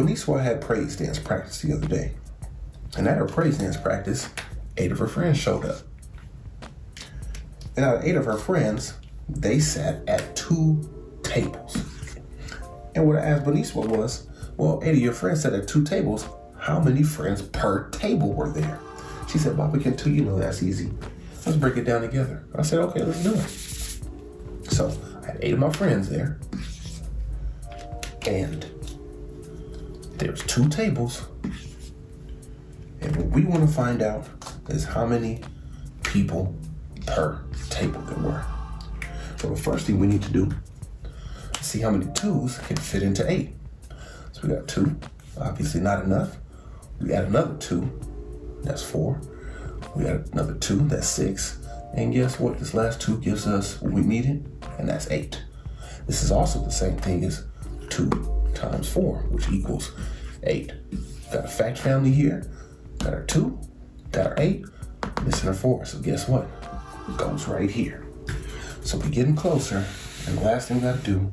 Boniswa had praise dance practice the other day. And at her praise dance practice, eight of her friends showed up. And out of eight of her friends, they sat at two tables. And what I asked Boniswa was, well, eight of your friends sat at two tables. How many friends per table were there? She said, Baba Kentu, you know that's easy. Let's break it down together. I said, okay, let's do it. So I had eight of my friends there. And there's two tables. And what we want to find out is how many people per table there were. So the first thing we need to do is see how many twos can fit into eight. So we got two, obviously not enough. We add another two, that's four. We add another two, that's six. And guess what? This last two gives us what we needed, and that's eight. This is also the same thing as two times four, which equals eight. Got a fact family here, got our two, got our eight, missing our four. So guess what? It goes right here. So we're getting closer, and the last thing we gotta do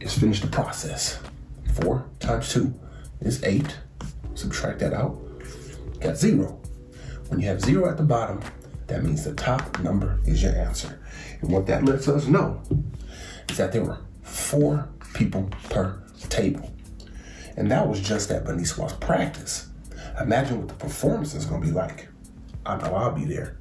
is finish the process. Four times two is eight. Subtract that out. Got zero. When you have zero at the bottom, that means the top number is your answer. And what that lets us know is that there were four people per table. And that was just at Boniswa's practice. Imagine what the performance is gonna be like. I know I'll be there.